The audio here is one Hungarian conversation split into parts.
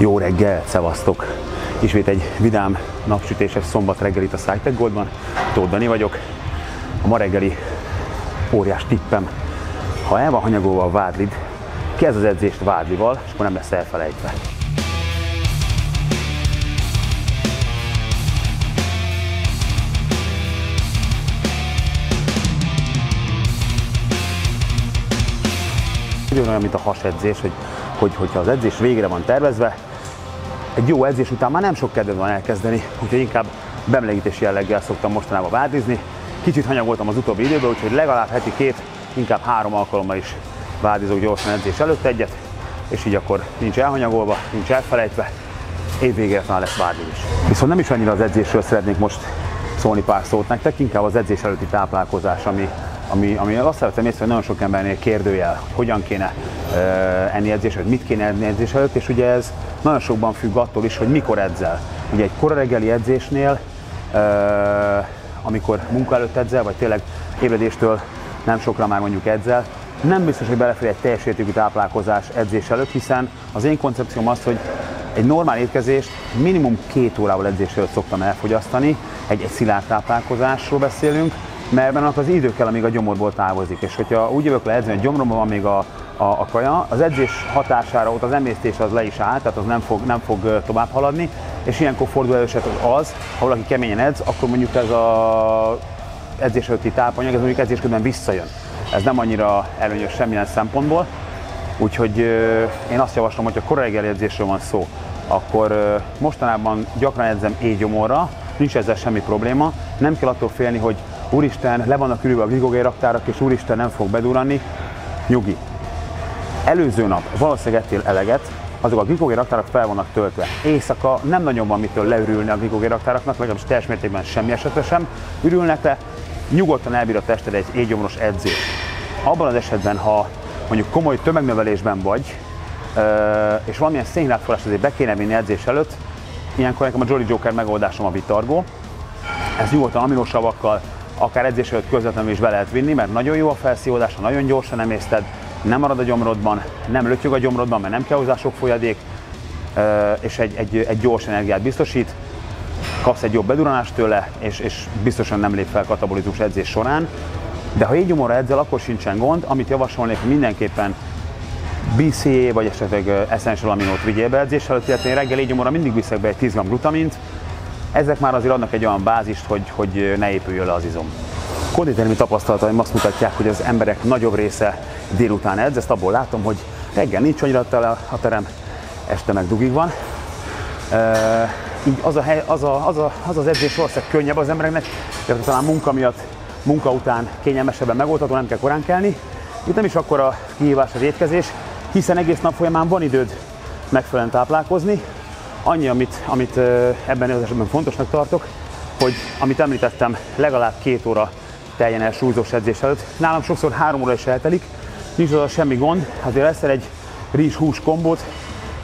Jó reggel, szevasztok! Ismét egy vidám napsütéses szombat reggel itt a SciTech Goldban. Tóth Dani vagyok. A ma reggeli óriás tippem, ha el van hanyagolva a vádlid, kezd az edzést vádlival, és akkor nem lesz elfelejtve. Ugyanolyan, mint a hasedzés, hogy, hogy, hogyha az edzés végre van tervezve, egy jó edzés után már nem sok kedved van elkezdeni, úgyhogy inkább bemlegítés jelleggel szoktam mostanában vádizni. Kicsit hanyagoltam az utóbbi időben, úgyhogy legalább heti két, inkább három alkalommal is vádizok gyorsan edzés előtt egyet, és így akkor nincs elhanyagolva, nincs elfelejtve, évvégére talán lesz vádli is. Viszont nem is annyira az edzésről szeretnék most szólni pár szót nektek, inkább az edzés előtti táplálkozás, ami, ami, ami azt szeretném észre, hogy nagyon sok embernél kérdőjel, hogy hogyan kéne uh, enni edzés előtt, mit kéne enni edzés előtt, és ugye ez nagyon sokban függ attól is, hogy mikor edzel. Ugye egy kora reggeli edzésnél, uh, amikor munka előtt edzel, vagy tényleg ébredéstől nem sokra már mondjuk edzel, nem biztos, hogy belefér egy teljes értékű táplálkozás edzés előtt, hiszen az én koncepcióm az, hogy egy normál étkezést minimum két órával edzés előtt szoktam elfogyasztani, egy, egy szilárd táplálkozásról beszélünk, mert annak az idő kell, amíg a gyomorból távozik. És hogyha úgy jövök le edzeni, hogy gyomromban van még a, a, a kaja, az edzés hatására ott az emésztés az le is áll, tehát az nem fog, nem fog tovább haladni, és ilyenkor fordul előset az, ha valaki keményen edz, akkor mondjuk ez a edzés előtti tápanyag, ez mondjuk edzés közben visszajön. Ez nem annyira előnyös semmilyen szempontból, úgyhogy én azt javaslom, hogy ha korai edzésről van szó, akkor mostanában gyakran edzem éjgyomorra, nincs ezzel semmi probléma, nem kell attól félni, hogy úristen, le vannak ürülve a glikogén raktárak, és úristen nem fog bedurranni, nyugi. Előző nap valószínűleg ettél eleget, azok a glikogén raktárak fel vannak töltve. Éjszaka nem nagyon van mitől leürülni a glikogén raktáraknak, legalábbis teljes mértékben semmi esetre sem ürülnek le, nyugodtan elbír a tested egy éjgyomros edzés. Abban az esetben, ha mondjuk komoly tömegnövelésben vagy, és valamilyen szénhidrátforrás azért be kéne vinni edzés előtt, ilyenkor nekem a Jolly Joker megoldásom a vitargó. Ez nyugodtan aminosavakkal, akár edzés előtt közvetlenül is be lehet vinni, mert nagyon jó a felszívódása, nagyon gyorsan emészted, nem marad a gyomrodban, nem lötyög a gyomrodban, mert nem kell hozzá sok folyadék, és egy, egy, egy gyors energiát biztosít, kapsz egy jobb beduranást tőle, és, és biztosan nem lép fel katabolizus edzés során. De ha így gyomorra edzel, akkor sincsen gond. Amit javasolnék, mindenképpen BCA vagy esetleg Essential Aminót vigyél be edzés előtt, illetve én reggel így mindig viszek be egy 10 g glutamint, ezek már azért adnak egy olyan bázist, hogy, hogy ne épüljön le az izom. Konditermi tapasztalataim azt mutatják, hogy az emberek nagyobb része délután edz, ezt abból látom, hogy reggel nincs annyira tele a terem, este meg dugig van. E, így az, a hely, az, a, az, a, az az edzés valószínűleg könnyebb az embereknek, de talán munka miatt, munka után kényelmesebben megoldható, nem kell korán kelni. Itt nem is akkor a kihívás az étkezés, hiszen egész nap folyamán van időd megfelelően táplálkozni, Annyi, amit, amit ebben az esetben fontosnak tartok, hogy amit említettem, legalább két óra teljen el súlyzós edzés előtt. Nálam sokszor három óra is eltelik, nincs az semmi gond, azért eszel egy rizs-hús kombót,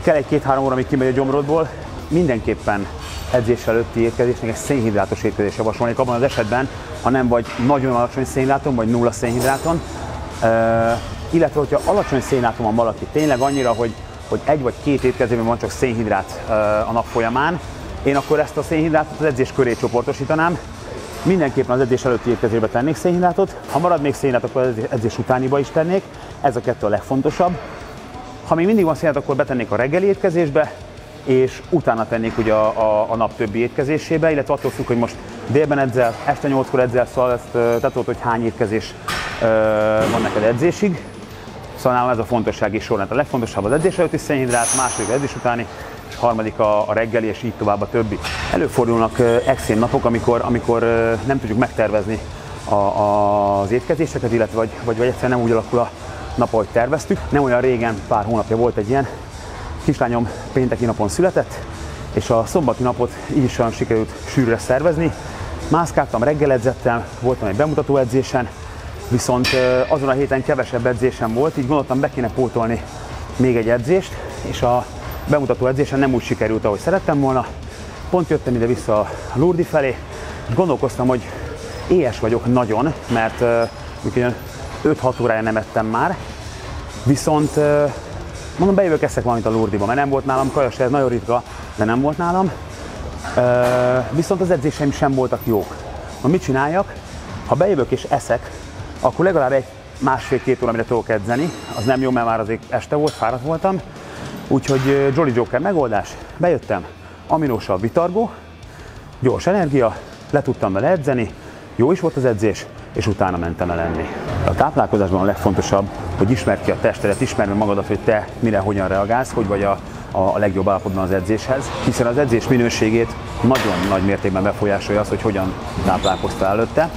kell egy-két-három óra, amíg kimegy a gyomrodból, mindenképpen edzés előtti étkezésnek egy szénhidrátos étkezés javasolnék. Abban az esetben, ha nem vagy nagyon alacsony szénhidráton, vagy nulla szénhidráton, uh, illetve hogyha alacsony szénhidráton van valaki, tényleg annyira, hogy hogy egy vagy két étkezésben van csak szénhidrát a nap folyamán, én akkor ezt a szénhidrátot az edzés köré csoportosítanám. Mindenképpen az edzés előtti étkezésbe tennék szénhidrátot, ha marad még szénhidrát, akkor az edzés utániba is tennék, ez a kettő a legfontosabb. Ha még mindig van szénhidrát, akkor betennék a reggeli étkezésbe, és utána tennék ugye a, a, a nap többi étkezésébe, illetve attól függ, hogy most délben edzel, este 8-kor edzel, szóval ezt te tudod, hogy hány étkezés van neked edzésig. Szóval nálam ez a fontossági sorrend. A legfontosabb az edzés előtti szénhidrát, második edzés utáni, és harmadik a, a reggeli, és így tovább a többi. Előfordulnak extrém napok, amikor, amikor nem tudjuk megtervezni a, a, az étkezéseket, illetve vagy, vagy, vagy egyszerűen nem úgy alakul a nap, ahogy terveztük. Nem olyan régen, pár hónapja volt egy ilyen, kislányom pénteki napon született, és a szombati napot így is olyan sikerült sűrűre szervezni. Mászkáltam, reggeledzettem, voltam egy bemutató edzésen, viszont azon a héten kevesebb edzésem volt, így gondoltam be kéne pótolni még egy edzést, és a bemutató edzésen nem úgy sikerült, ahogy szerettem volna. Pont jöttem ide vissza a Lurdi felé, gondolkoztam, hogy éhes vagyok nagyon, mert uh, 5-6 órája nem ettem már, viszont uh, Mondom, bejövök, eszek valamit a Lurdiba, mert nem volt nálam kajas, ez nagyon ritka, de nem volt nálam. Viszont az edzéseim sem voltak jók. Na mit csináljak? Ha bejövök és eszek, akkor legalább egy másfél-két óra, amire tudok edzeni. Az nem jó, mert már azért este volt, fáradt voltam. Úgyhogy Jolly Joker megoldás. Bejöttem, aminósabb vitargó, gyors energia, le tudtam vele edzeni, jó is volt az edzés, és utána mentem el enni. A táplálkozásban a legfontosabb, hogy ismerd ki a testedet, ismerd meg magadat, hogy te mire, hogyan reagálsz, hogy vagy a, a legjobb állapotban az edzéshez, hiszen az edzés minőségét nagyon nagy mértékben befolyásolja az, hogy hogyan táplálkoztál előtte.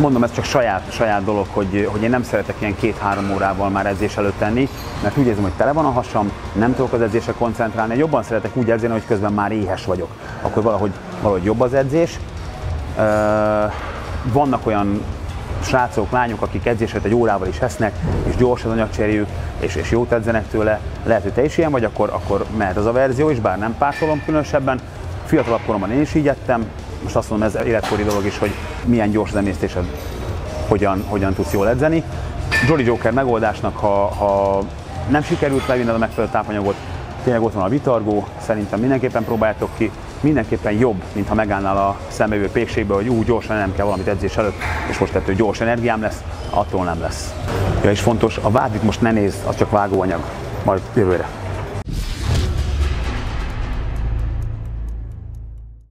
Mondom, ez csak saját, saját dolog, hogy, hogy én nem szeretek ilyen két-három órával már edzés előtt tenni, mert úgy érzem, hogy tele van a hasam, nem tudok az edzésre koncentrálni, jobban szeretek úgy edzeni, hogy közben már éhes vagyok. Akkor valahogy, valahogy jobb az edzés. Vannak olyan srácok, lányok, akik edzéset egy órával is esznek, és gyors az anyagcserjük, és, és jót edzenek tőle. Lehet, hogy te is ilyen vagy, akkor, akkor mehet az a verzió is, bár nem pártolom különösebben. Fiatalabb koromban én is így ettem, most azt mondom, ez életkori dolog is, hogy milyen gyors az emésztésed, hogyan, hogyan tudsz jól edzeni. Jolly Joker megoldásnak, ha, ha nem sikerült megvinned a megfelelő tápanyagot, tényleg ott van a vitargó, szerintem mindenképpen próbáljátok ki, mindenképpen jobb, mint ha megállnál a szembejövő pékségbe, hogy úgy gyorsan nem kell valamit edzés előtt, és most ettől gyors energiám lesz, attól nem lesz. Ja, és fontos, a vádit most ne nézd, az csak vágóanyag, majd jövőre.